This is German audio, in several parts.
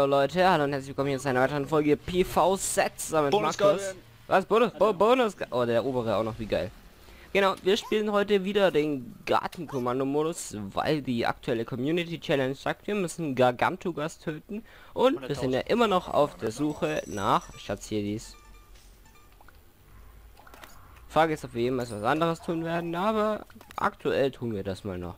Jo Leute, hallo und herzlich willkommen hier zu einer weiteren Folge PV Sets mit Bonus Markus. Was? Bonus? Bo. Bonus? Oh, der obere auch noch, wie geil. Genau, wir spielen heute wieder den Gartenkommando-Modus, weil die aktuelle Community Challenge sagt, wir müssen Gargantugas töten. Und wir sind ja immer noch auf der Suche nach Schatzjedis. Frage ist, ob wir jemals was anderes tun werden, aber aktuell tun wir das mal noch.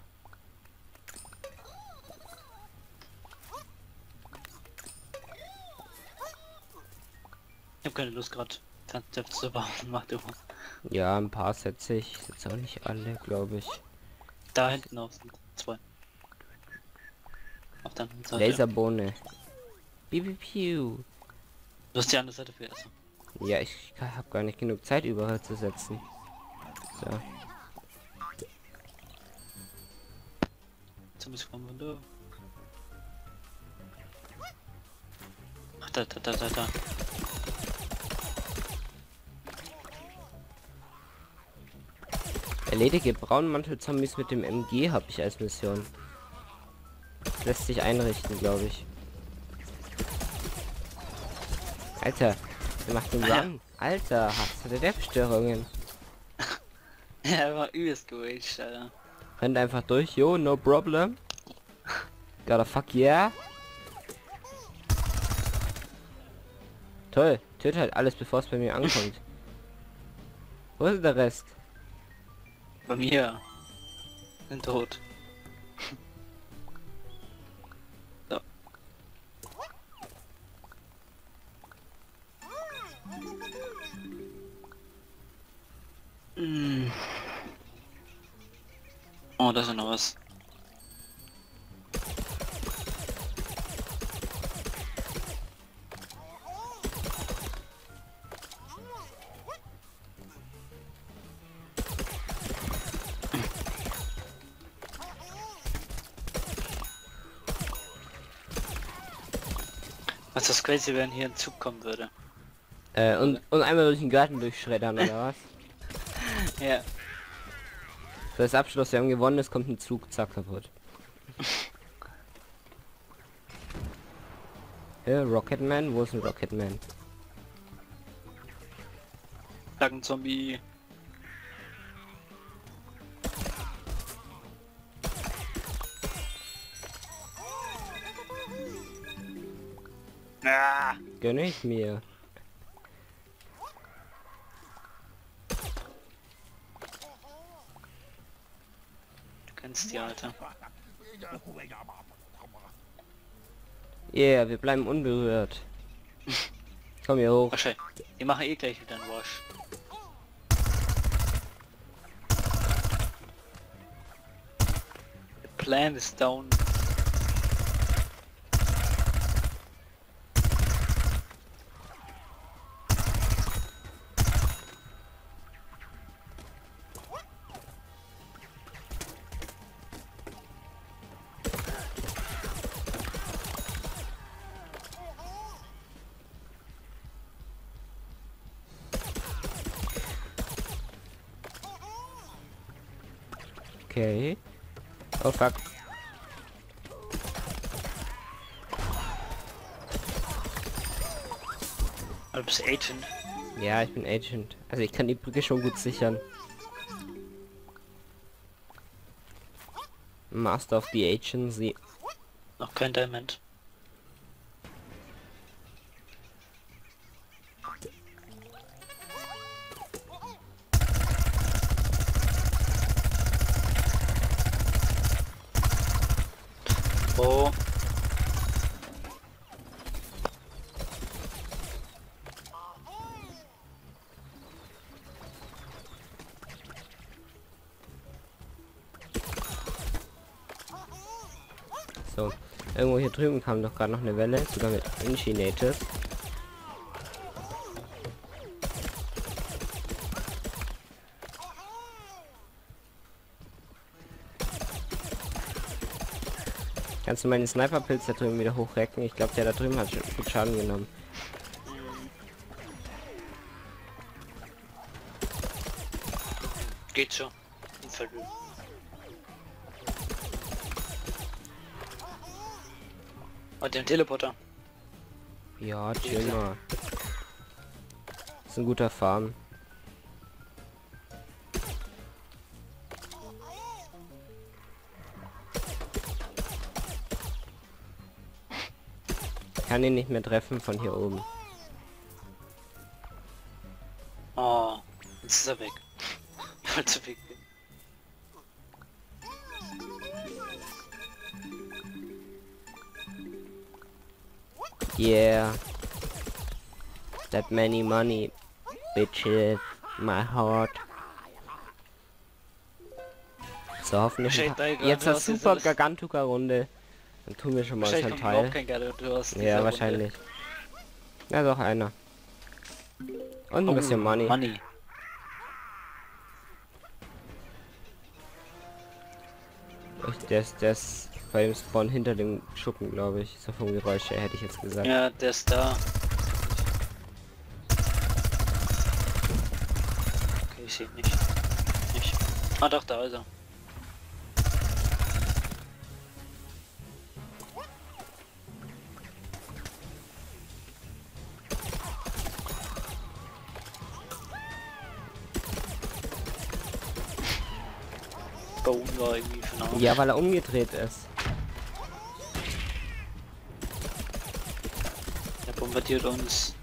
Ich hab keine Lust gerade Tanzdeft zu bauen, mach du. Ja, ein paar setze ich, jetzt auch nicht alle, glaube ich. Da hinten auch sind zwei. Auf der anderen Seite. Laserbohne. Bibipiu. Du hast die andere Seite für erst. Ja, ich habe gar nicht genug Zeit überall zu setzen. So. Zumindest kommen wir da. Ach, da, da, da, da, da. Erledige Braunmantel-Zombies mit dem MG habe ich als Mission. Das lässt sich einrichten, glaube ich. Alter, der macht den Ah. Run. Alter, hast du der Depp-Störungen? Er war übelst geraged, Alter. Rennt einfach durch, yo, no problem. Gotta fuck yeah. Toll, tötet halt alles, bevor es bei mir ankommt. Wo ist der Rest? Bei mir. Sind tot. so. Mm. Oh, da ist noch was. Was das crazy, wenn hier ein Zug kommen würde. Äh, und, und einmal durch den Garten durchschreddern, oder was? Ja. Für das Abschluss, wir haben gewonnen, es kommt ein Zug, zack, kaputt. Ja, Rocketman, wo ist ein Rocketman? Zombie. Gönne ich mir. du kennst die, Alter. Yeah, wir bleiben unberührt. Komm hier hoch. Wahrscheinlich. Die machen eh gleich wieder einen Wash. The plan is down. Du bist Agent. Ja, ich bin Agent. Also ich kann die Brücke schon gut sichern. Master of the Agency. Noch kein Diamond. So. Irgendwo hier drüben kam doch gerade noch eine Welle, sogar mit Inchinated. Kannst du meinen Sniperpilz da drüben wieder hochrecken? Ich glaube, der da drüben hat schon gut Schaden genommen. Geht schon. Und den Teleporter. Ja, chill mal. Ist ein guter Farm. Kann ihn nicht mehr treffen von hier oben. Oh, jetzt ist er weg. Wollte weg. Yeah. That many money, bitches, my heart. So, hoffentlich. Jetzt jetzt super Gargantuka-Runde. Dann tun wir schon mal überhaupt Teil. Ja, wahrscheinlich. Ja, doch einer. Und ein bisschen Money. Oh, Money. Ich- Der bei dem Spawn hinter dem Schuppen, glaube ich. So vom Geräusch her hätte ich jetzt gesagt. Ja, der ist da. Okay, ich sehe ihn nicht. Nicht. Ah doch, da ist er. Baum war irgendwie einen Ja, weil er umgedreht ist. Bombardiert uns.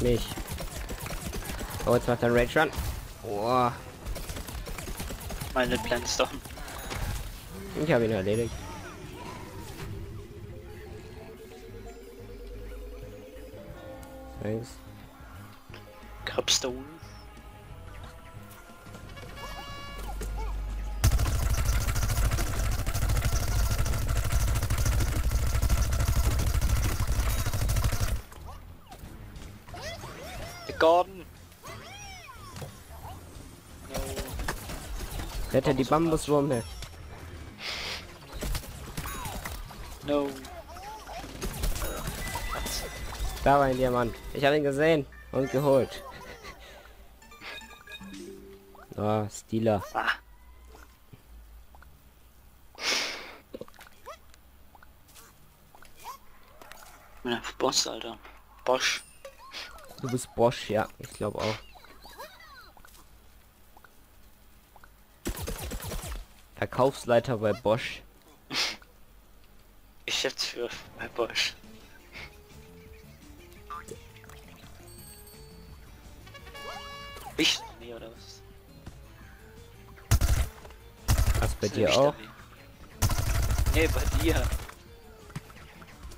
Mich. Oh, jetzt macht er Rage Run. Oh, Meine Planstone. ich habe ihn erledigt. Thanks. Crabstone. Garden. No. Rette die Bambuswurme. No. Da war ein Diamant. Ich habe ihn gesehen und geholt. Oh, Stealer. Ah. Boss, Alter. Bosch. Du bist Bosch, ja, ich glaube auch. Verkaufsleiter bei Bosch. Geschäftsführer bei Bosch. Wicht? Nee, oder was? Was bei dir auch? Nee, bei dir.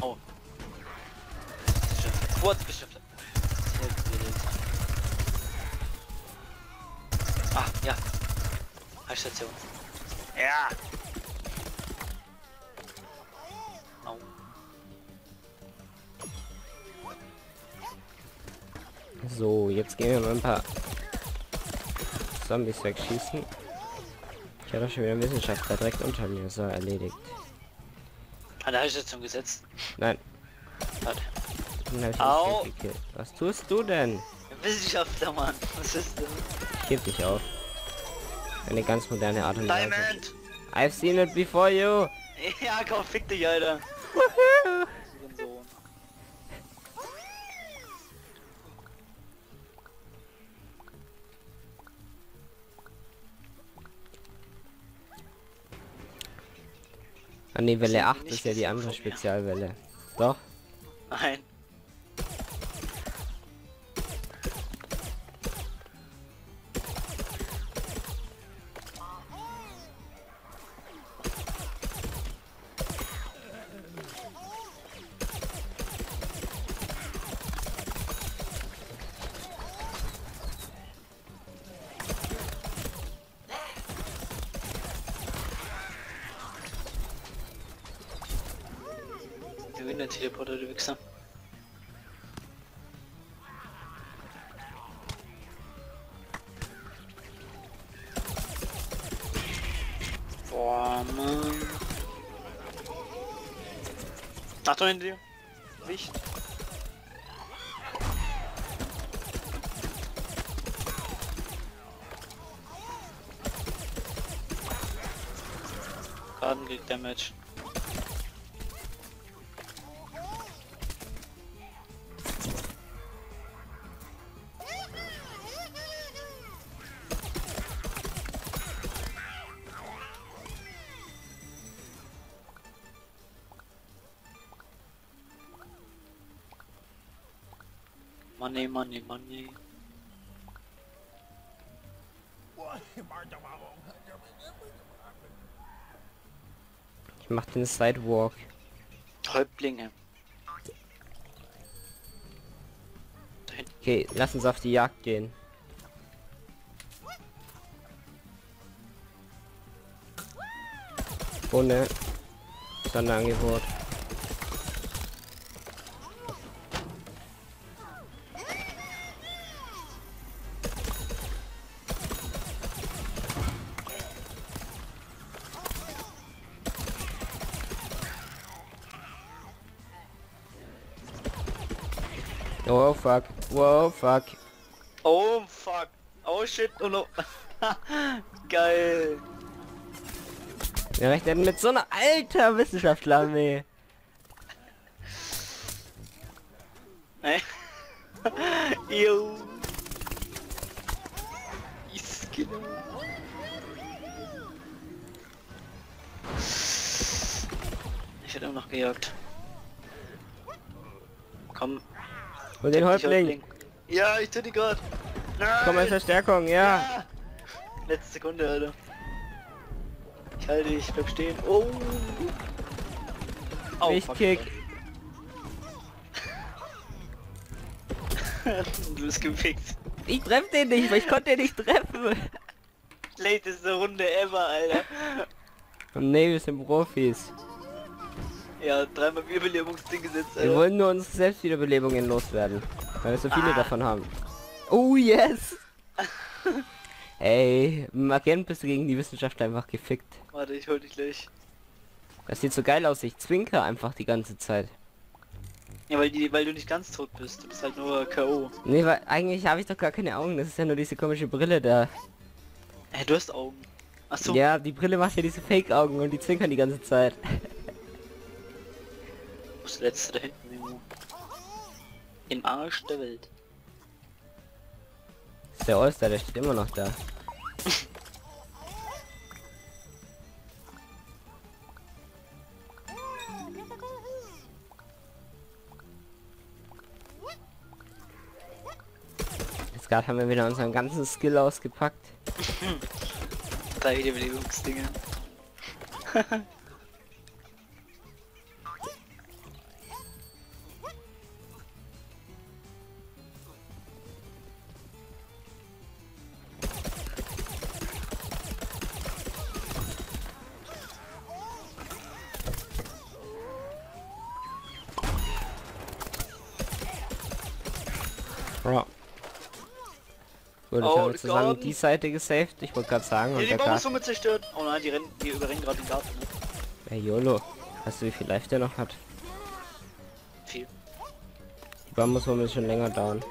Oh. Kurzbeschriftet. Ah, ja. Heilstation. Ja. Au. So, jetzt gehen wir mal ein paar Zombies wegschießen. Ich habe schon wieder einen Wissenschaftler direkt unter mir. So, erledigt. Hat er Heilstation gesetzt? Nein, Hat. den hab ich Au. Was tust du denn? Wissenschaftler, Mann. Was ist denn? Ich geb dich auf. Eine ganz moderne Art und Weise. Diamond! I've seen it before you. Ja, komm, fick dich, Alter. An die Welle sind 8 nicht ist ja die andere. Spezialwelle. Doch. Nein. Boah, Mann. Achtung hinter dir. Wicht. Garden kriegt Damage. Money, money, money. Ich mach den Sidewalk. Häuptlinge. Okay, lass uns auf die Jagd gehen. Ohne Sonderangebot. Oh fuck. Whoa fuck. Oh fuck. Oh shit. Oh no. Geil. Wir rechnen mit so einer alter Wissenschaftler-Armee. Yo. Genau. Ich werde immer noch gejagt. Komm. Und den Häuptling. Ja, ich tue die gerade. Komm als Verstärkung, ja. Ja. Letzte Sekunde, Alter. Ich halte dich, bleib stehen. Oh. Au, Ich fuck. kick. du bist gefickt. Ich treff den nicht, weil ich konnte den nicht treffen. Lateste Runde ever, Alter. Und nee, wir sind Profis. Ja, dreimal Wirbelebungsding gesetzt, Wir Alter. wollen nur unsere Selbstwiederbelebungen loswerden. Weil wir so viele Ah. davon haben. Oh yes! Ey, Agent bist du gegen die Wissenschaft einfach gefickt. Warte, ich hol dich gleich. Das sieht so geil aus, ich zwinker einfach die ganze Zeit. Ja, weil, die, weil du nicht ganz tot bist. Du bist halt nur K.O. Nee, weil eigentlich habe ich doch gar keine Augen, das ist ja nur diese komische Brille da. Ey, du hast Augen. Achso. Ja, die Brille macht ja diese Fake-Augen und die zwinkern die ganze Zeit. Der letzte da hinten irgendwo? Im Arsch der Welt. Das ist der Oyster, der steht immer noch da. Jetzt gerade haben wir wieder unseren ganzen Skill ausgepackt. Drei Wiederbelebungsdinge. Gut, jetzt Oh, haben wir zusammen garden. die Seite gesaved. Ich wollte gerade sagen, Ja, und die Baum ist somit zerstört. Oh nein, die rennen, die überrennen gerade den Garten. Hey YOLO. Weißt du, wie viel Life der noch hat? Viel. Die Baum muss wohl ein bisschen länger dauern.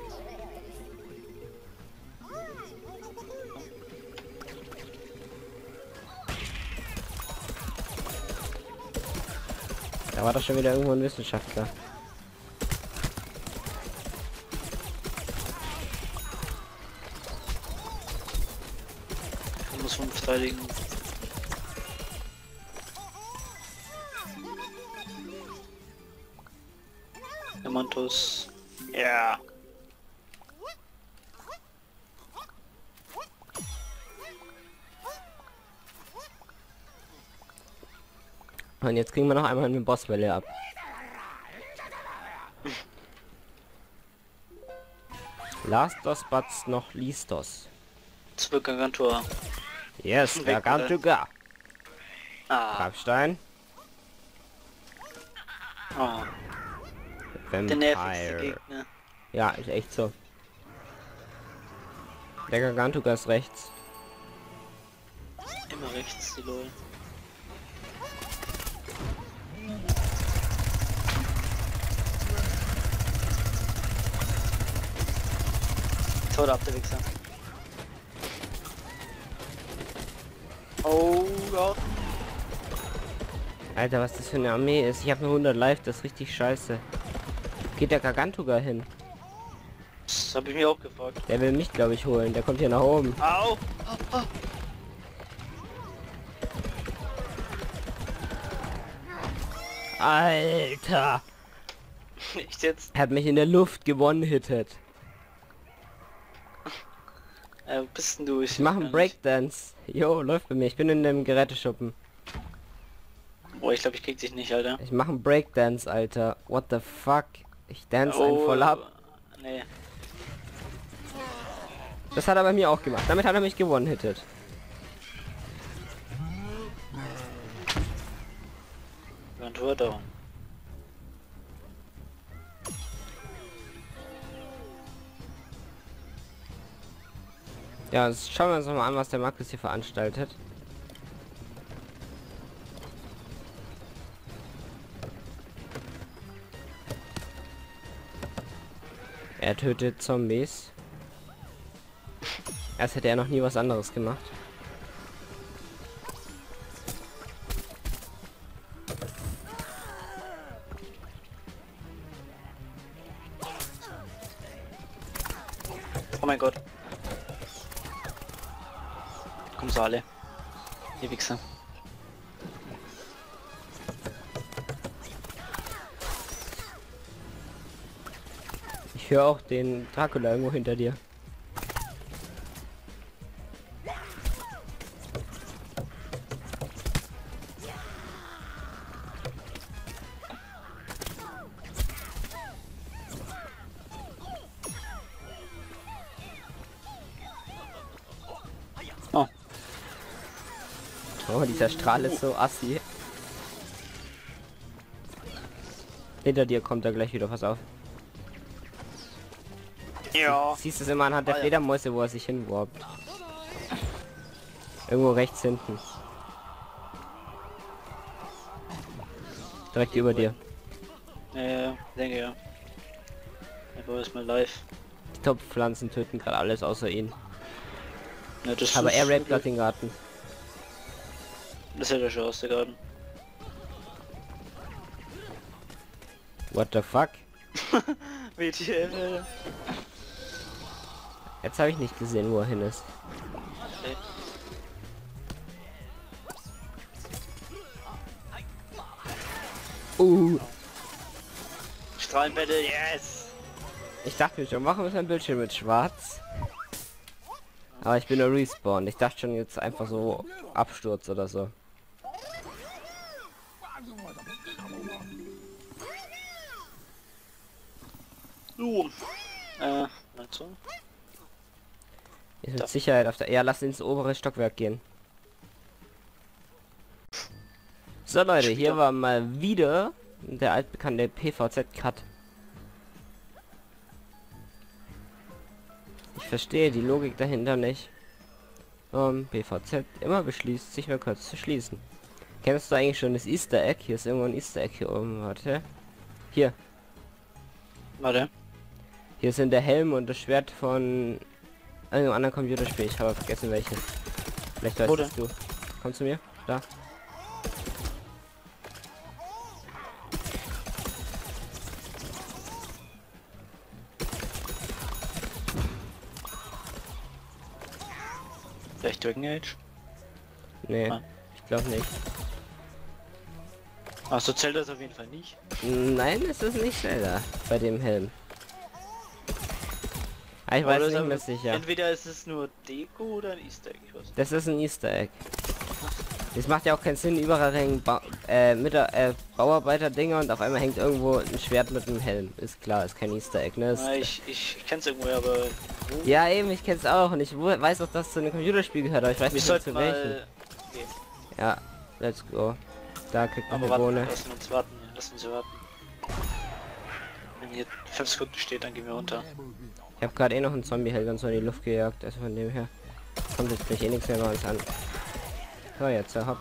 Da war doch schon wieder irgendwo ein Wissenschaftler. Verteidigen. Der Mantus. Ja. Und jetzt kriegen wir noch einmal eine Bosswelle ab. Lastos Bats noch Listos. Zurück Gargantua. Yes, Weg, Gargantuga. Ah. Grabstein. Oh, der nervigste Vampire. Gegner. Ja, ist echt so. Der Gargantuga ist rechts. Immer rechts, die Lol. Tot ab, der Wichser. Oh Gott. Alter, was das für eine Armee ist. Ich habe nur 100 Life, das ist richtig scheiße. Geht der Gargantuga hin? Das habe ich mir auch gefragt. Der will mich, glaube ich, holen. Der kommt hier nach oben. Au! Alter! Nicht jetzt. Er hat mich in der Luft gewonnen hittet. Äh, bist denn du? Ich mache einen Breakdance. Jo, läuft bei mir. Ich bin in dem Geräteschuppen. Boah, ich glaube, ich krieg dich nicht, Alter. Ich mache einen Breakdance, Alter. What the fuck? Ich dance einen voll ab. Nee. Das hat er bei mir auch gemacht. Damit hat er mich gewonnen, hittet. Tor down. Ja, jetzt schauen wir uns noch mal an, was der Markus hier veranstaltet. Er tötet Zombies. Erst hätte er noch nie was anderes gemacht. So alle. Die Wichser. Ich höre auch den Dracula irgendwo hinter dir. Oh, dieser Strahl ist so assi. Hinter dir kommt er gleich wieder, pass auf. Ja. Siehst du es immer anhand der ja. Fledermäuse, wo er sich hinwarbt. Irgendwo rechts hinten. Direkt über dir. Äh, denke ja. Aber ist mal live. Die Topfpflanzen töten gerade alles außer ihn. Ja, das Aber ist- er rappt gerade den Garten. Das hätte er schon aus der Garten. What the fuck? WTF, Alter. Jetzt habe ich nicht gesehen, wo er hin ist. Okay. Uh, Strahlenbattle, yes! ich dachte schon, machen wir sein Bildschirm mit schwarz. Aber ich bin nur respawn. Ich dachte schon jetzt einfach so Absturz oder so. Uh. Äh, mal so. Ist mit Da. Sicherheit auf der... Ja, lass ins obere Stockwerk gehen. So Leute, hier war mal wieder der altbekannte PVZ-Cut. Ich verstehe die Logik dahinter nicht. Um, PVZ immer beschließt, sich mal kurz zu schließen. Kennst du eigentlich schon das Easter Egg? Hier ist irgendwo ein Easter Egg hier oben, warte. Hier, Warte. hier sind der Helm und das Schwert von einem anderen Computerspiel. Ich habe vergessen welches. Vielleicht weißt du. Komm zu mir. Da. Vielleicht Dragon Age? Nee, Ah. ich glaube nicht. Achso, zählt das auf jeden Fall nicht. Nein, es ist nicht Zelda bei dem Helm. Ah, ich weiß Oder ist nicht mehr sicher. Entweder ist es nur Deko oder ein Easter Egg. Ich weiß nicht. Das ist ein Easter Egg. Es macht ja auch keinen Sinn, überall hängen ba äh, mit der, äh, Bauarbeiter-Dinger und auf einmal hängt irgendwo ein Schwert mit einem Helm. Ist klar, ist kein Easter Egg, ne? Ist, Ah, ich, ich, ich kenn's irgendwo, aber wo? ja, eben, ich kenn's auch und ich weiß auch, dass es zu einem Computerspiel gehört, aber ich weiß Wir nicht zu mal... Okay. Ja, let's go. Da kriegt man Bohne. lassen uns warten. Lassen uns warten. Wenn hier 5 Sekunden steht, dann gehen wir runter. Ich habe gerade eh noch einen Zombie-Helm so in die Luft gejagt, also von dem her kommt jetzt gleich eh nichts mehr bei uns an. So, jetzt, äh, hopp.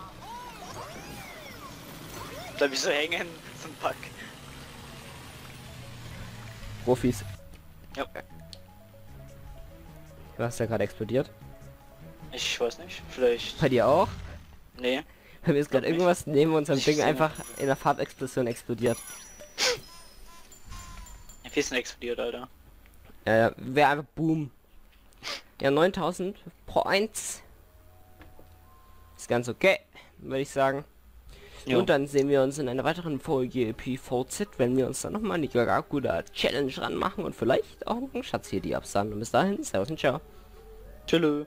Bleib ich so hängen? So ein Pack. Profis. Ja. Du hast ja gerade explodiert. Ich weiß nicht. Vielleicht... Bei dir auch? Nee. Bei mir ist gerade irgendwas neben unserem Ding einfach in der Farbexplosion explodiert. Hier ist ein explodiert, Alter. Ja, ja, wäre einfach boom. Ja, 9000 Points. Ist ganz okay, würde ich sagen. Jo. Und dann sehen wir uns in einer weiteren Folge PVZ, wenn wir uns dann nochmal die Gagakuda Challenge ranmachen und vielleicht auch einen Schatz hier die absahnen. Und bis dahin, servus und ciao. Tschüss.